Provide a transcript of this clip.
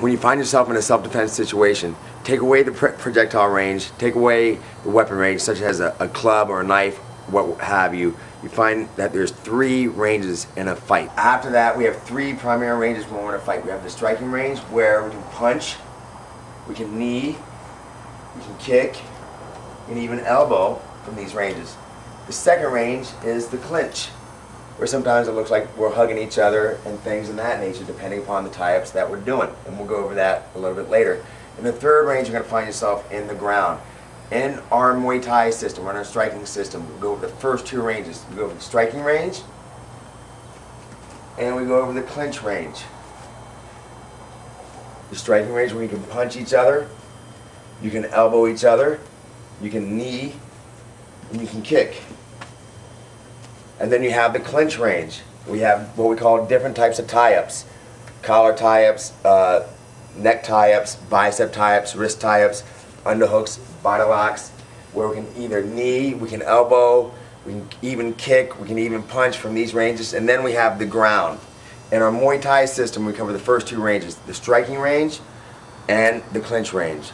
when you find yourself in a self-defense situation, take away the projectile range, take away the weapon range, such as a, a club or a knife, what have you. You find that there's three ranges in a fight. After that, we have three primary ranges when we're in a fight. We have the striking range, where we can punch, we can knee, we can kick, and even elbow from these ranges. The second range is the clinch, where sometimes it looks like we're hugging each other and things of that nature, depending upon the tie-ups that we're doing. And we'll go over that a little bit later. In the third range, you're going to find yourself in the ground. In our Muay Thai system, or in our striking system, we'll go over the first two ranges. We go over the striking range, and we go over the clinch range. The striking range where you can punch each other, you can elbow each other, you can knee, and you can kick. And then you have the clinch range. We have what we call different types of tie-ups. Collar tie-ups, uh, neck tie-ups, bicep tie-ups, wrist tie-ups, underhooks, body locks, where we can either knee, we can elbow, we can even kick, we can even punch from these ranges. And then we have the ground. In our Muay Thai system, we cover the first two ranges, the striking range and the clinch range.